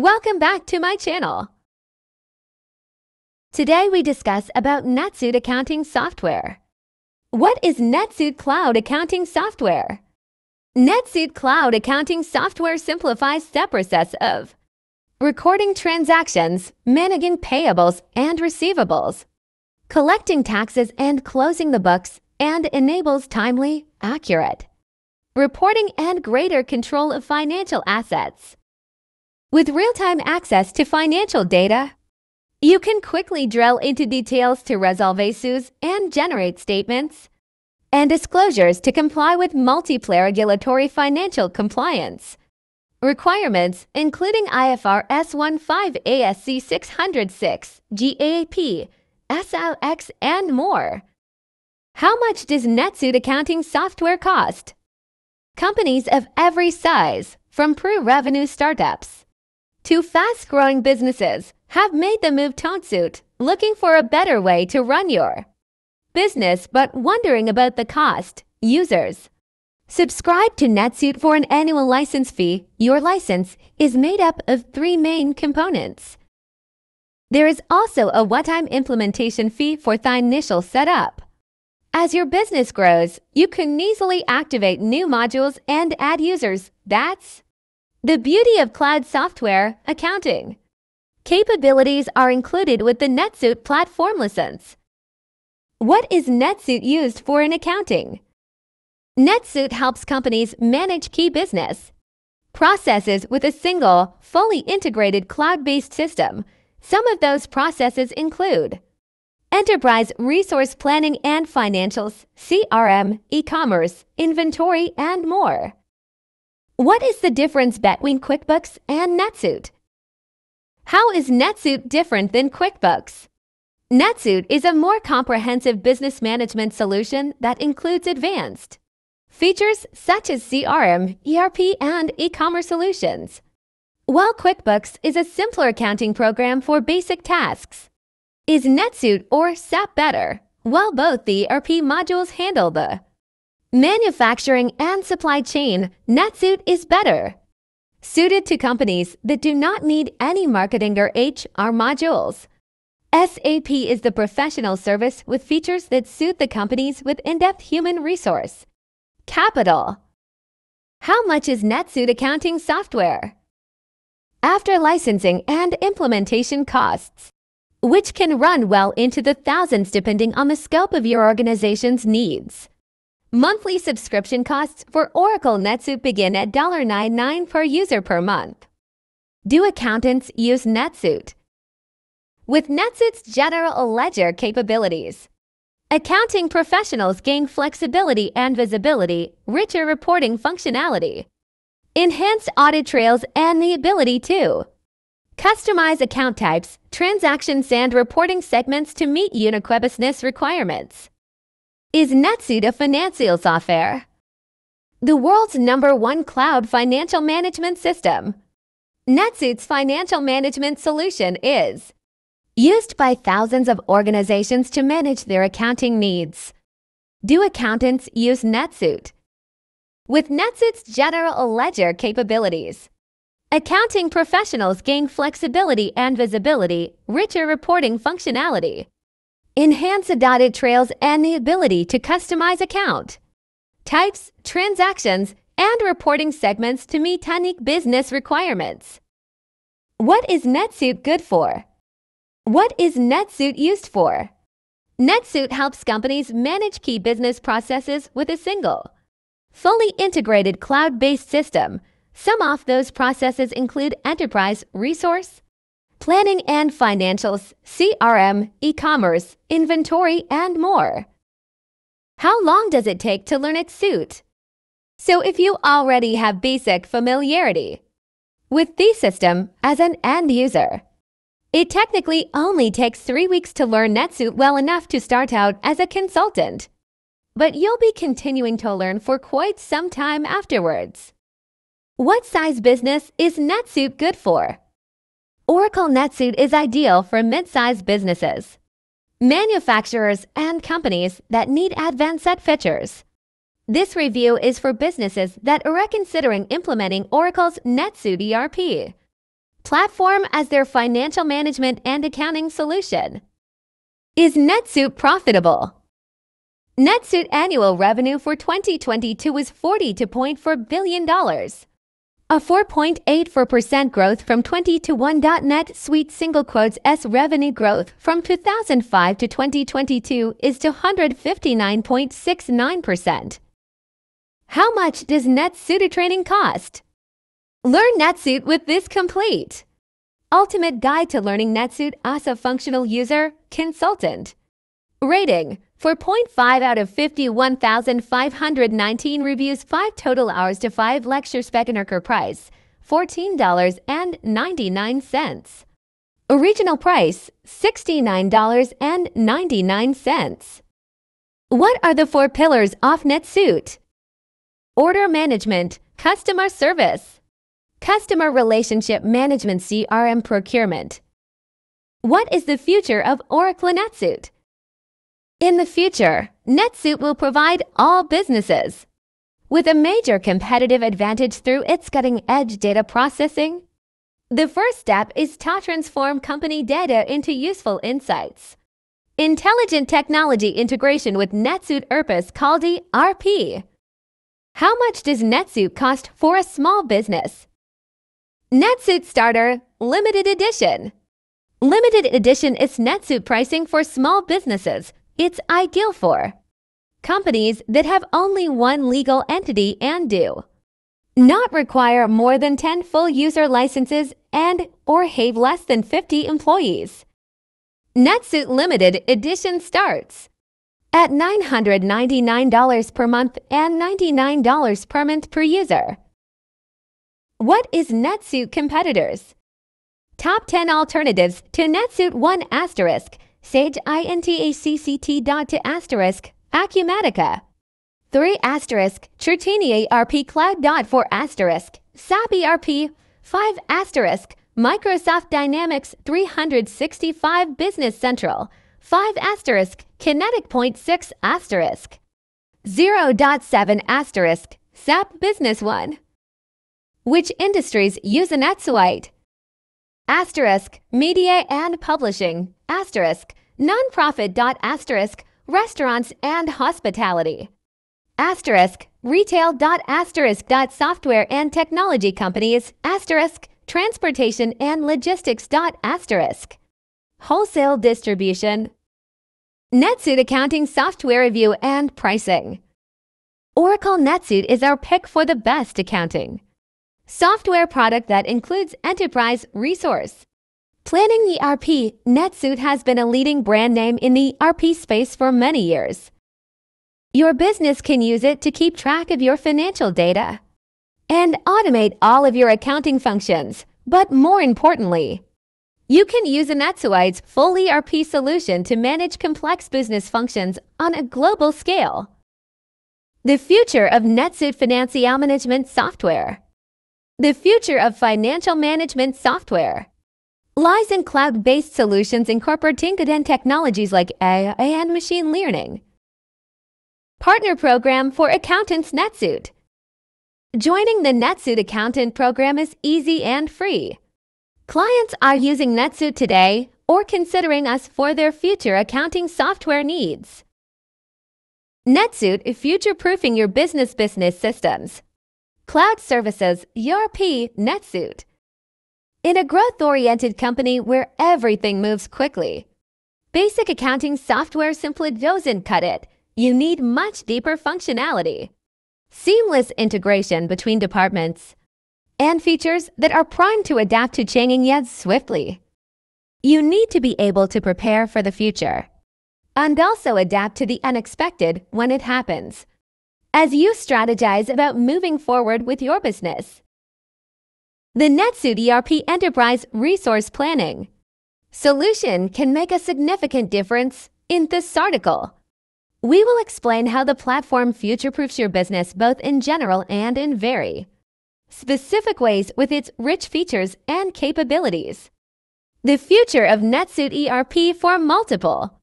Welcome back to my channel. Today we discuss about NetSuite accounting software. What is NetSuite Cloud Accounting Software? NetSuite Cloud Accounting Software simplifies the process of recording transactions, managing payables and receivables, collecting taxes and closing the books, and enables timely, accurate reporting and greater control of financial assets. With real-time access to financial data, you can quickly drill into details to resolve issues and generate statements and disclosures to comply with multiple regulatory financial compliance requirements, including IFRS 15 ASC 606, GAAP, SLX, and more. How much does NetSuite accounting software cost? Companies of every size, from pre-revenue startups to fast-growing businesses, have made the move to NetSuite, looking for a better way to run your business but wondering about the cost, users. Subscribe to NetSuite for an annual license fee. Your license is made up of three main components. There is also a one-time implementation fee for the initial setup. As your business grows, you can easily activate new modules and add users. That's the beauty of cloud software accounting. Capabilities are included with the NetSuite platform license. What is NetSuite used for in accounting? NetSuite helps companies manage key business processes with a single, fully integrated cloud-based system. Some of those processes include enterprise resource planning and financials, CRM, e-commerce, inventory, and more. What is the difference between QuickBooks and NetSuite? How is NetSuite different than QuickBooks? NetSuite is a more comprehensive business management solution that includes advanced features such as CRM, ERP, and e-commerce solutions. While QuickBooks is a simpler accounting program for basic tasks, is NetSuite or SAP better? While both the ERP modules handle the manufacturing and supply chain, NetSuite is better. Suited to companies that do not need any marketing or HR modules. SAP is the professional service with features that suit the companies with in-depth human resource. Capital. How much is NetSuite accounting software? After licensing and implementation costs, which can run well into the thousands depending on the scope of your organization's needs. Monthly subscription costs for Oracle NetSuite begin at $99 per user per month. Do accountants use NetSuite? With NetSuite's general ledger capabilities, accounting professionals gain flexibility and visibility, richer reporting functionality, enhanced audit trails, and the ability to Customize account types, transactions, and reporting segments to meet unique business requirements. Is NetSuite a financial software? The world's number one cloud financial management system. NetSuite's financial management solution is used by thousands of organizations to manage their accounting needs. Do accountants use NetSuite? With NetSuite's general ledger capabilities, Accounting professionals gain flexibility and visibility, richer reporting functionality, enhance the dotted trails, and the ability to customize account types, transactions, and reporting segments to meet unique business requirements. What is NetSuite good for? What is NetSuite used for? NetSuite helps companies manage key business processes with a single, fully integrated cloud-based system some of those processes include enterprise resource, planning and financials, CRM, e-commerce, inventory, and more. How long does it take to learn NetSuite? So if you already have basic familiarity with the system as an end user, it technically only takes three weeks to learn NetSuite well enough to start out as a consultant. But you'll be continuing to learn for quite some time afterwards. What size business is NetSuite good for? Oracle NetSuite is ideal for mid-sized businesses, manufacturers, and companies that need advanced set features. This review is for businesses that are considering implementing Oracle's NetSuite ERP. platform as their financial management and accounting solution. Is NetSuite profitable? NetSuite annual revenue for 2022 was $42.4 billion, a 4.84% growth from 2021. NetSuite single quotes S revenue growth from 2005 to 2022 is 259.69%. How much does NetSuite training cost? Learn NetSuite with this complete. Ultimate Guide to Learning NetSuite as a Functional User Consultant. Rating 4.5 out of 51,519 reviews, 5 total hours to 5 lecture Spekenerker price, $14.99. Original price, $69.99. What are the four pillars of NetSuite? Order management, customer service, customer relationship management CRM procurement. What is the future of Oracle NetSuite? In the future, NetSuite will provide all businesses with a major competitive advantage through its cutting-edge data processing. The first step is to transform company data into useful insights. Intelligent technology integration with NetSuite ERPIS called ERP. How much does NetSuite cost for a small business? NetSuite Starter Limited Edition. Limited Edition is NetSuite pricing for small businesses it's ideal for companies that have only one legal entity and do not require more than 10 full user licenses and or have less than 50 employees. NetSuite Limited Edition starts at $999 per month and $99 per month per user. What is NetSuite competitors? Top 10 alternatives to NetSuite 1 asterisk Sage INTACCT dot to asterisk Acumatica. 3 asterisk Certinia ERP Cloud dot 4 asterisk SAP ERP 5 asterisk Microsoft Dynamics 365 Business Central 5 asterisk Kinetic Point 6 asterisk 0.7 asterisk SAP Business One. Which industries use a NetSuite? Asterisk Media and Publishing asterisk, nonprofit asterisk, restaurants and hospitality. Asterisk, retail asterisk software and technology companies, asterisk, transportation and logistics asterisk. Wholesale distribution. NetSuite accounting software review and pricing. Oracle NetSuite is our pick for the best accounting. Software product that includes enterprise resource, Planning ERP, NetSuite has been a leading brand name in the ERP space for many years. Your business can use it to keep track of your financial data and automate all of your accounting functions. But more importantly, you can use NetSuite's full ERP solution to manage complex business functions on a global scale. The future of NetSuite Financial Management Software. The future of financial management software lies in cloud-based solutions incorporating hidden technologies like AI and machine learning. Partner Program for Accountants NetSuite Joining the NetSuite Accountant program is easy and free. Clients are using NetSuite today or considering us for their future accounting software needs. NetSuite future-proofing your business business systems. Cloud Services ERP NetSuite in a growth oriented company where everything moves quickly, basic accounting software simply doesn't cut it. You need much deeper functionality, seamless integration between departments, and features that are primed to adapt to changing yet swiftly. You need to be able to prepare for the future and also adapt to the unexpected when it happens as you strategize about moving forward with your business. The NetSuite ERP Enterprise Resource Planning solution can make a significant difference in this article. We will explain how the platform future-proofs your business both in general and in very specific ways with its rich features and capabilities. The future of NetSuite ERP for multiple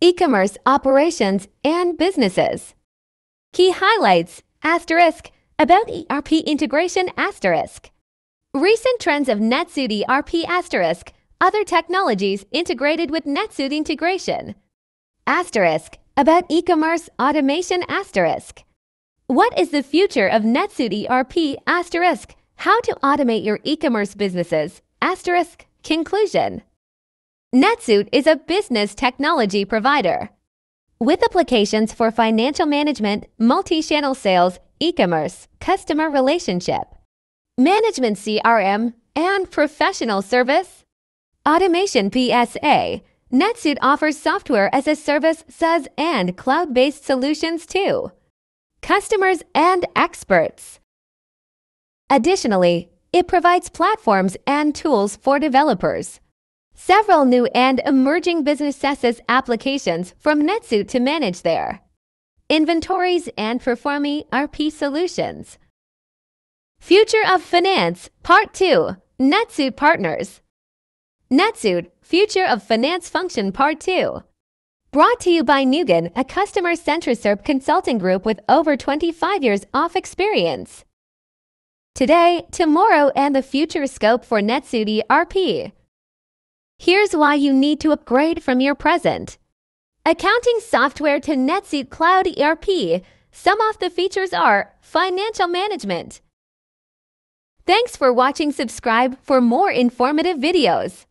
e-commerce operations and businesses. Key highlights asterisk about ERP integration asterisk Recent trends of NetSuite ERP asterisk, other technologies integrated with NetSuite integration. Asterisk, about e-commerce automation asterisk. What is the future of NetSuite ERP asterisk? How to automate your e-commerce businesses asterisk conclusion. NetSuite is a business technology provider with applications for financial management, multi-channel sales, e-commerce, customer relationship, management CRM, and professional service. Automation PSA. NetSuite offers software as a service, SaaS, and cloud-based solutions too. Customers and experts. Additionally, it provides platforms and tools for developers. Several new and emerging business process applications from NetSuite to manage their inventories and performing ERP solutions. Future of Finance Part 2 NetSuite Partners NetSuite Future of Finance Function Part 2 Brought to you by Nugan, a customer centric consulting group with over 25 years of experience. Today, tomorrow, and the future scope for NetSuite ERP. Here's why you need to upgrade from your present accounting software to NetSuite Cloud ERP. Some of the features are financial management. Thanks for watching. Subscribe for more informative videos.